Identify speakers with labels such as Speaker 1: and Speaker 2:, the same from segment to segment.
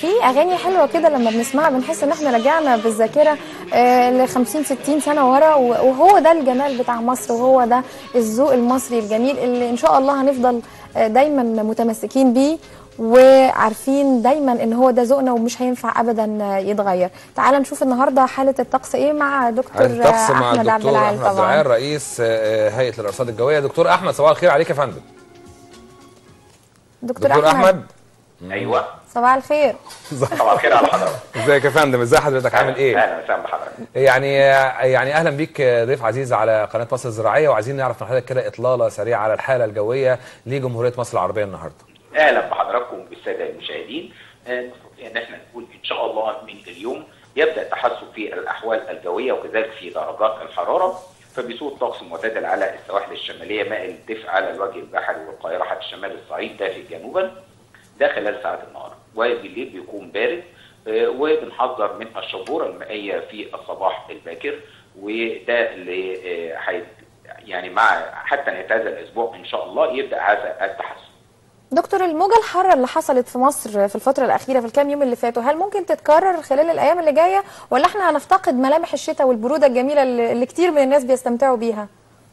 Speaker 1: في أغاني حلوة كده لما بنسمعها بنحس إن إحنا رجعنا بالذاكرة ل 50 60 سنة ورا وهو ده الجمال بتاع مصر وهو ده الذوق المصري الجميل اللي إن شاء الله هنفضل آه، دايما متمسكين بيه وعارفين دايما إن هو ده ذوقنا ومش هينفع ابدا آه، يتغير. تعال نشوف النهارده حالة الطقس إيه مع دكتور
Speaker 2: الطقس مع
Speaker 1: أحمد عبد
Speaker 2: الدكتور
Speaker 1: العال
Speaker 2: أحمد عبد
Speaker 1: طبعا.
Speaker 2: العال رئيس آه، هيئة الارصاد الجوية. دكتور أحمد صباح الخير عليك يا فندم.
Speaker 1: دكتور,
Speaker 2: دكتور أحمد.
Speaker 3: أيوه.
Speaker 1: صباح الخير.
Speaker 3: صباح الخير على حضرتك.
Speaker 2: إزيك يا فندم؟ ازي حضرتك؟ عامل إيه؟
Speaker 3: أهلا وسهلا بحضرتك.
Speaker 2: يعني يعني أهلا بيك ضيف عزيز على قناة مصر الزراعية وعايزين نعرف من حضرتك كده إطلالة سريعة على الحالة الجوية لجمهورية مصر العربية النهارده.
Speaker 3: أهلا بحضراتكم بالساده المشاهدين. آه، إن إحنا نقول إن شاء الله من اليوم يبدأ التحسن في الأحوال الجوية وكذلك في درجات الحرارة. فبيسود طقس معتدل على السواحل الشمالية مائل الدفء على الوجه البحري والقاهرة حتى شمال الصعيد دافئ جنوبا ده خلال ساعات النهار. وبالليل بيكون بارد آه، وبنحذر من الشبوره المائية في الصباح الباكر وده اللي آه، يعني مع حتى نهاية هذا الأسبوع إن شاء الله يبدأ هذا التحسن.
Speaker 1: دكتور الموجة الحارة اللي حصلت في مصر في الفترة الأخيرة في الكام يوم اللي فاتوا هل ممكن تتكرر خلال الأيام اللي جاية ولا إحنا هنفتقد ملامح الشتاء والبرودة الجميلة اللي كتير من الناس بيستمتعوا بيها؟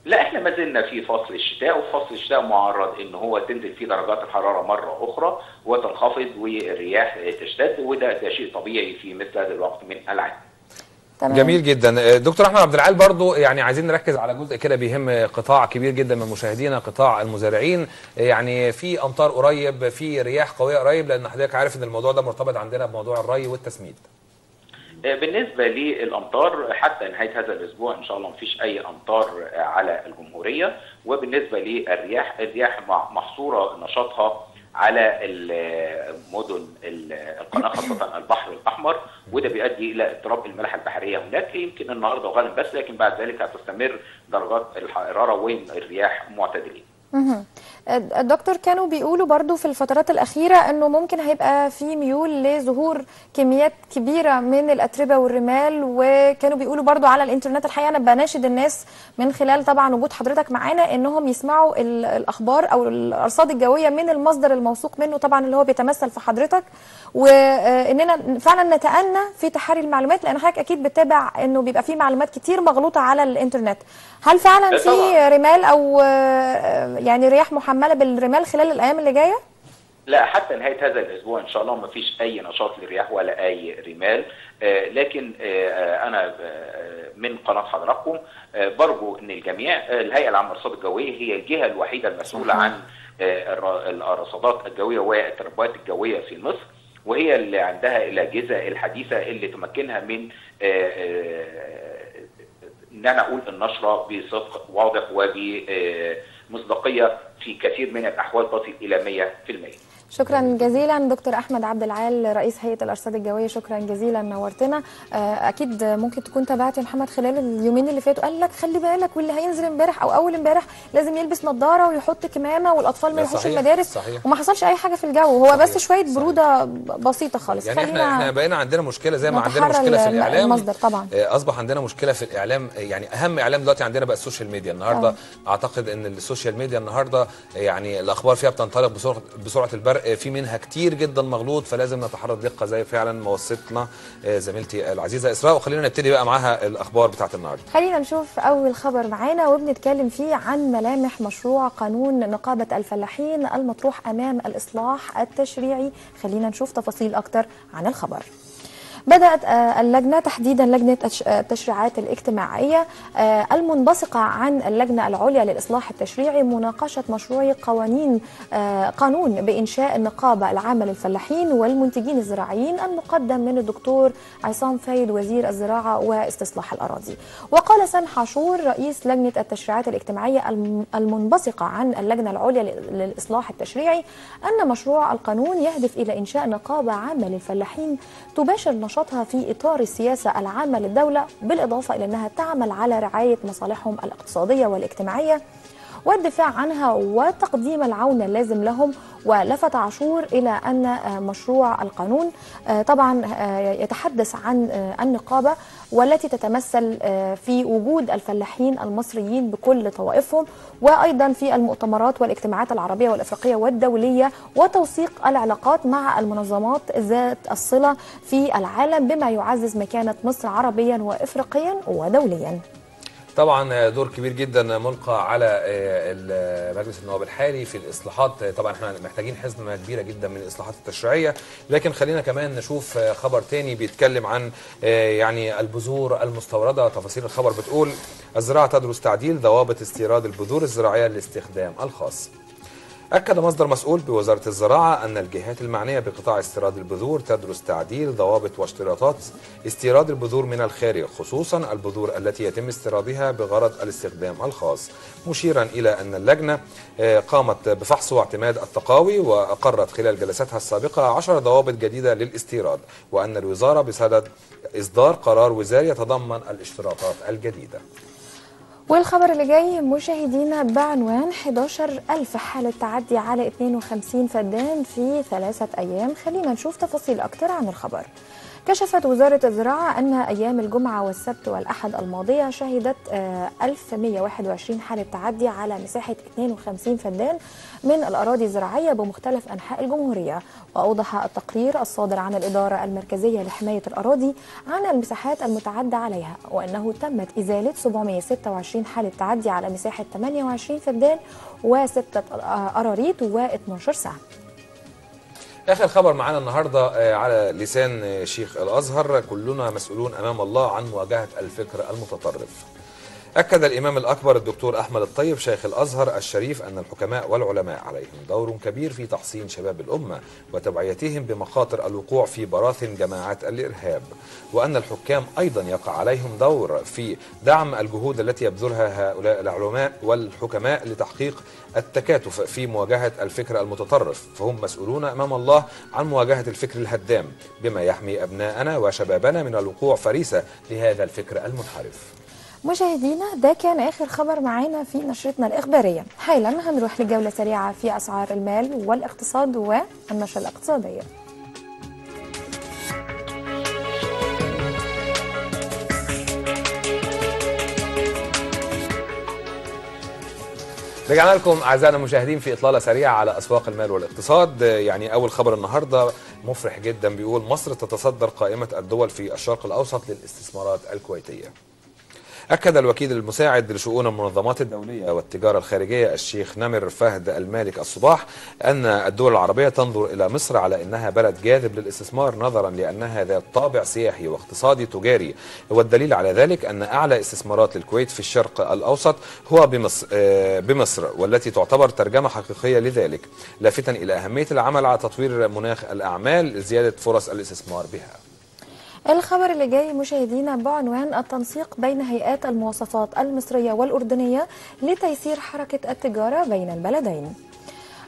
Speaker 3: لا إحنا ما زلنا في فصل الشتاء وفصل الشتاء معرض إن هو تنزل فيه درجات الحرارة مرة أخرى وتنخفض والرياح تشتد وده ده شيء طبيعي في مثل هذا الوقت من العام.
Speaker 1: تمام.
Speaker 2: جميل جدا. دكتور أحمد عبد العال برضو يعني عايزين نركز على جزء كده بيهم قطاع كبير جدا من مشاهدينا قطاع المزارعين. يعني في أمطار قريب في رياح قوية قريب لأن حضرتك عارف إن الموضوع ده مرتبط عندنا بموضوع الري والتسميد.
Speaker 3: آه، بالنسبة للأمطار حتى نهاية هذا الأسبوع إن شاء الله مفيش أي أمطار آه، على الجمهورية. وبالنسبة للرياح الرياح مع- محصورة نشاطها على المدن ال- القناة خاصة البحر الأحمر وده بيؤدي إلى اضطراب الملاحة البحرية هناك يمكن النهارده وغدا بس لكن بعد ذلك هتستمر درجات الحرارة والرياح معتدلين.
Speaker 1: الدكتور كانوا بيقولوا برضو في الفترات الأخيرة أنه ممكن هيبقى في ميول لظهور كميات كبيرة من الأتربة والرمال وكانوا بيقولوا برضو على الإنترنت الحقيقة أنا بناشد الناس من خلال طبعا وجود حضرتك معانا أنهم يسمعوا ال- الأخبار أو الأرصاد الجوية من المصدر الموثوق منه طبعا اللي هو بيتمثل في حضرتك وإننا فعلا نتأنى في تحري المعلومات لأن حضرتك أكيد بتتابع أنه بيبقى في معلومات كتير مغلوطة على الإنترنت هل فعلا في
Speaker 3: طبعاً.
Speaker 1: رمال أو آه، يعني رياح محمله بالرمال خلال الأيام اللي جاية؟
Speaker 3: لا حتى نهاية هذا الأسبوع إن شاء الله ما فيش أي نشاط للرياح ولا أي رمال. آه، لكن آه، آه، أنا من قناة حضراتكم آه، برجو إن الجميع الهيئة العامة للارصاد الجويه هي الجهة الوحيدة المسؤولة عن الر- الارصادات الجوية والتربات الجوية في مصر وهي اللي عندها الأجهزة الحديثة اللي تمكنها من إن أنا أقول النشرة بصدق واضح وبمصداقية في كثير من الأحوال تصل إلى 100%.
Speaker 1: شكرا جزيلا دكتور أحمد عبد العال رئيس هيئة الأرصاد الجوية شكرا جزيلا نورتنا آه، أكيد ممكن تكون تابعت يا محمد خلال اليومين اللي فاتوا قال لك خلي بالك واللي هينزل امبارح أو أول امبارح لازم يلبس نظارة ويحط كمامة والأطفال ما يروحوش
Speaker 2: صحيح،
Speaker 1: المدارس
Speaker 2: صحيح.
Speaker 1: وما حصلش أي حاجة في الجو هو
Speaker 2: صحيح،
Speaker 1: بس شوية
Speaker 2: صحيح.
Speaker 1: برودة بسيطة خالص
Speaker 2: يعني إحنا إحنا بقينا عندنا مشكلة زي ما عندنا مشكلة في الإعلام
Speaker 1: المصدر طبعا.
Speaker 2: آه، أصبح عندنا مشكلة في الإعلام يعني أهم إعلام دلوقتي عندنا بقى ال social media
Speaker 1: النهارده.
Speaker 2: أعتقد إن السوشيال ميديا النهارده يعني الأخبار فيها بتنطلق بسرعة بسرعة البرق. في منها كتير جدا مغلوط فلازم نتحرى دقة زي فعلا ما وصتنا آه، زميلتي العزيزة إسراء. وخلينا نبتدي بقى معاها الأخبار بتاعت النهارده.
Speaker 1: خلينا نشوف أول خبر معانا وبنتكلم فيه عن ملامح مشروع قانون نقابة الفلاحين المطروح أمام الإصلاح التشريعي. خلينا نشوف تفاصيل أكتر عن الخبر. بدأت آه، اللجنة تحديدا لجنة آه، التشريعات الاجتماعية آه، المنبثقة عن اللجنة العليا للإصلاح التشريعي مناقشة مشروع قوانين قانون بإنشاء النقابة العامة للفلاحين والمنتجين الزراعيين المقدم من الدكتور عصام فايد وزير الزراعة واستصلاح الأراضي. وقال سامح عاشور رئيس لجنة التشريعات الاجتماعية الم- المنبثقة عن اللجنة العليا لل- للإصلاح التشريعي أن مشروع القانون يهدف إلى إنشاء نقابة عامة للفلاحين تباشر نشاطها في إطار السياسة العامة للدولة بالإضافة إلى أنها تعمل على رعاية مصالحهم الاقتصادية والاجتماعية والدفاع عنها وتقديم العون اللازم لهم ولفت عاشور إلى أن مشروع القانون آه، طبعا آه، يتحدث عن آه، النقابة والتي تتمثل في وجود الفلاحين المصريين بكل طوائفهم وأيضا في المؤتمرات والاجتماعات العربية والإفريقية والدولية وتوثيق العلاقات مع المنظمات ذات الصلة في العالم بما يعزز مكانة مصر عربيا وإفريقيا ودوليا.
Speaker 2: طبعا دور كبير جدا ملقى على آه، مجلس النواب الحالي في الإصلاحات. طبعا إحنا محتاجين حزمة كبيرة جدا من الإصلاحات التشريعية. لكن خلينا كمان نشوف آه، خبر تاني بيتكلم عن آه، يعني البذور المستوردة. تفاصيل الخبر بتقول الزراعة تدرس تعديل ضوابط استيراد البذور الزراعية للاستخدام الخاص. أكد مصدر مسؤول بوزارة الزراعة أن الجهات المعنية بقطاع استيراد البذور تدرس تعديل ضوابط واشتراطات استيراد البذور من الخارج خصوصا البذور التي يتم استيرادها بغرض الاستخدام الخاص. مشيرا إلى أن اللجنة آه، قامت بفحص واعتماد التقاوي وأقرت خلال جلساتها السابقة عشر ضوابط جديدة للاستيراد وأن الوزارة بصدد إصدار قرار وزاري يتضمن الاشتراطات الجديدة.
Speaker 1: والخبر اللي جاي مشاهدينا بعنوان 11 ألف حالة تعدي على 52 فدان في ثلاثة أيام. خلينا نشوف تفاصيل أكتر عن الخبر. كشفت وزارة الزراعة أن أيام الجمعة والسبت والأحد الماضية شهدت آه، 1121 حالة تعدي على مساحة 52 فدان من الأراضي الزراعية بمختلف أنحاء الجمهورية. وأوضح التقرير الصادر عن الإدارة المركزية لحماية الأراضي عن المساحات المتعدى عليها وأنه تمت إزالة 726 حالة تعدي على مساحة 28 فدان وستة أراريط و12 سهم
Speaker 2: آخر خبر معانا النهارده آه، على لسان آه، شيخ الأزهر كلنا مسؤولون أمام الله عن مواجهة الفكر المتطرف. أكد الإمام الأكبر الدكتور أحمد الطيب شيخ الأزهر الشريف أن الحكماء والعلماء عليهم دور كبير في تحصين شباب الأمة وتوعيتهم بمخاطر الوقوع في براثن جماعات الإرهاب وأن الحكام أيضا يقع عليهم دور في دعم الجهود التي يبذلها هؤلاء العلماء والحكماء لتحقيق التكاتف في مواجهة الفكر المتطرف. فهم مسؤولون أمام الله عن مواجهة الفكر الهدام بما يحمي أبناءنا وشبابنا من الوقوع فريسة لهذا الفكر المنحرف.
Speaker 1: مشاهدينا ده كان آخر خبر معانا في نشرتنا الإخبارية. حالا هنروح لجولة سريعة في أسعار المال والاقتصاد والنشرة الاقتصادية.
Speaker 2: رجعنا لكم أعزائنا المشاهدين في إطلالة سريعة على أسواق المال والاقتصاد. يعني أول خبر النهارده مفرح جدا بيقول مصر تتصدر قائمة الدول في الشرق الأوسط للاستثمارات الكويتية. أكد الوكيل المساعد لشؤون المنظمات الدولية والتجارة الخارجية الشيخ نمر فهد المالك الصباح أن الدول العربية تنظر إلى مصر على أنها بلد جاذب للاستثمار نظرا لأنها ذات طابع سياحي واقتصادي تجاري. والدليل على ذلك أن أعلى استثمارات للكويت في الشرق الأوسط هو بمصر, آه، بمصر والتي تعتبر ترجمة حقيقية لذلك. لافتا إلى أهمية العمل على تطوير مناخ الأعمال لزيادة فرص الاستثمار بها.
Speaker 1: الخبر اللي جاي مشاهدينا بعنوان التنسيق بين هيئات المواصفات المصرية والأردنية لتيسير حركة التجارة بين البلدين.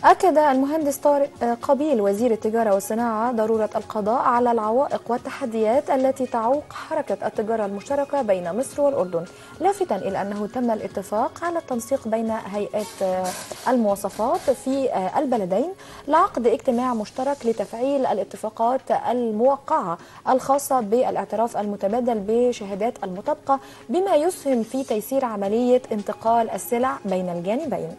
Speaker 1: أكد المهندس طارق قبيل وزير التجارة والصناعة ضرورة القضاء على العوائق والتحديات التي تعوق حركة التجارة المشتركة بين مصر والأردن لافتا إلى أنه تم الاتفاق على التنسيق بين هيئات المواصفات في البلدين لعقد اجتماع مشترك لتفعيل الاتفاقات الموقعة الخاصة بالاعتراف المتبادل بشهادات المطابقة بما يسهم في تيسير عملية انتقال السلع بين الجانبين.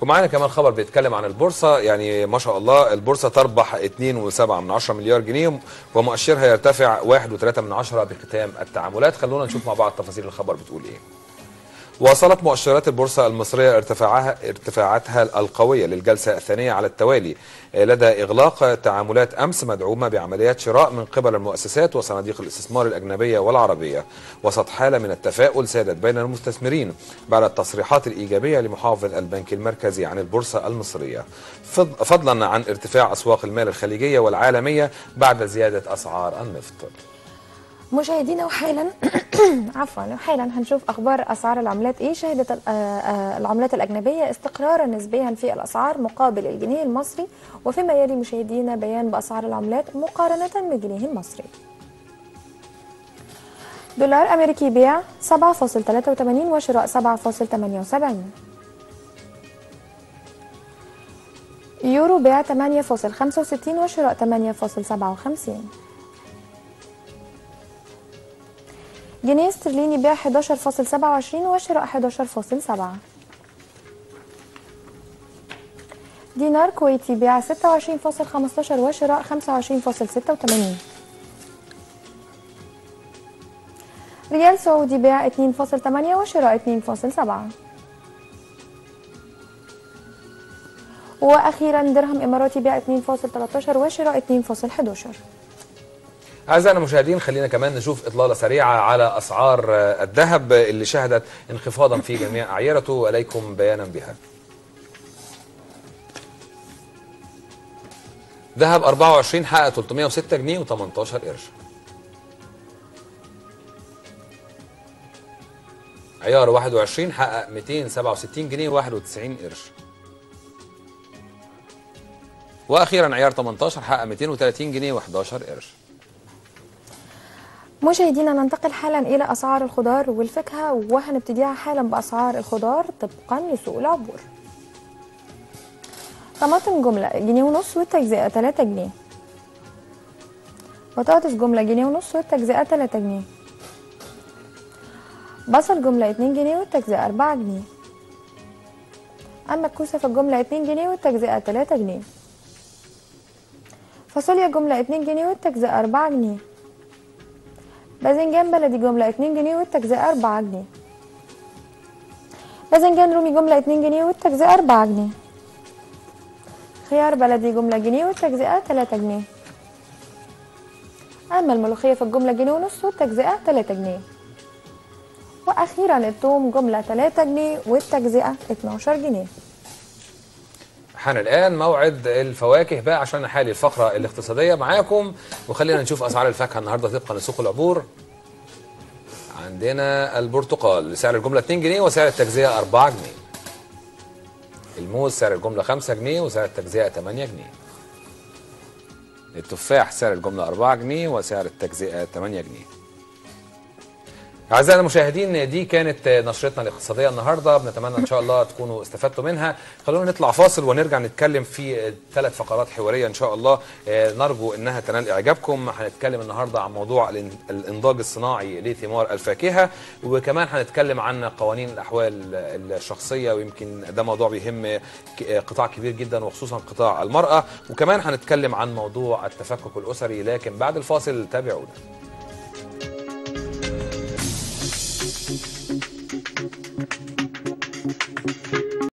Speaker 2: ومعانا كمان خبر بيتكلم عن البورصة. يعني ما شاء الله البورصة تربح 2.7 من 10 مليار جنيه ومؤشرها يرتفع 1.3 من 10 بختام التعاملات. خلونا نشوف مع بعض تفاصيل الخبر بتقول إيه. واصلت مؤشرات البورصة المصرية ارتفاعها ارتفاعاتها القوية للجلسة الثانية على التوالي. لدى إغلاق تعاملات أمس مدعومة بعمليات شراء من قبل المؤسسات وصناديق الاستثمار الأجنبية والعربية. وسط حالة من التفاؤل سادت بين المستثمرين بعد التصريحات الإيجابية لمحافظ البنك المركزي عن البورصة المصرية. فض- فضلا عن ارتفاع أسواق المال الخليجية والعالمية بعد زيادة أسعار النفط.
Speaker 1: مشاهدينا وحالا عفوا وحالا هنشوف أخبار أسعار العملات. إيه شهدت آه، آه، العملات الأجنبية؟ استقرارا نسبيا في الأسعار مقابل الجنيه المصري. وفيما يلي مشاهدينا بيان بأسعار العملات مقارنة بالجنيه المصري. دولار أمريكي بيع 7.83 وشراء 7.78 يورو بيع 8.65 وشراء 8.57 جنيه استرليني بيع 11.27 وشراء 11.7 دينار كويتي بيع 26.15 وشراء 25.86 ريال سعودي بيع 2.8 وشراء 2.7 وأخيرا درهم إماراتي بيع 2.13 وشراء 2.11
Speaker 2: أعزائنا المشاهدين خلينا كمان نشوف إطلالة سريعة على أسعار الذهب اللي شهدت انخفاضا في جميع أعيرته. وإليكم بيانا بها. ذهب 24 حقق 306 جنيه و18 قرش. عيار 21 حقق 267 جنيه و91 قرش. وأخيرا عيار 18 حقق 230 جنيه و11 قرش.
Speaker 1: مشاهدينا ننتقل حالا إلى أسعار الخضار والفاكهة وهنبتديها حالا بأسعار الخضار طبقا لسوق العبور. طماطم جملة جنيه ونص والتجزئة 3 جنيه. بطاطس جملة جنيه ونص والتجزئة 3 جنيه. بصل جملة 2 جنيه والتجزئة 4 جنيه. أما الكوسه في الجمله 2 جنيه والتجزئة 3 جنيه. فاصوليا جملة 2 جنيه والتجزئة 4 جنيه. باذنجان بلدي جملة 2 جنيه والتجزئة 4 جنيه. باذنجان رومي جملة 2 جنيه والتجزئة 4 جنيه. خيار بلدي جملة جنيه والتجزئة 3 جنيه. أما الملوخية في الجملة جنيه ونص والتجزئة 3 جنيه. وأخيرا الثوم جملة 3 جنيه والتجزئة 12 جنيه.
Speaker 2: حان الآن موعد الفواكه بقى عشان نحالي الفقرة الاقتصادية معاكم. وخلينا نشوف أسعار الفاكهة النهاردة طبقا لسوق العبور. عندنا البرتقال سعر الجملة 2 جنيه وسعر التجزئة 4 جنيه. الموز سعر الجملة 5 جنيه وسعر التجزئة 8 جنيه. التفاح سعر الجملة 4 جنيه وسعر التجزئة 8 جنيه. أعزائنا المشاهدين دي كانت نشرتنا الاقتصادية النهاردة. بنتمنى إن شاء الله تكونوا استفدتوا منها. خلونا نطلع فاصل ونرجع نتكلم في ثلاث فقرات حوارية إن شاء الله. نرجو إنها تنال إعجابكم. هنتكلم النهاردة عن موضوع الإن- الإنضاج الصناعي لثمار الفاكهة وكمان هنتكلم عن قوانين الأحوال الشخصية ويمكن ده موضوع بيهم قطاع كبير جدا وخصوصا قطاع المرأة. وكمان هنتكلم عن موضوع التفكك الأسري. لكن بعد الفاصل تابعونا.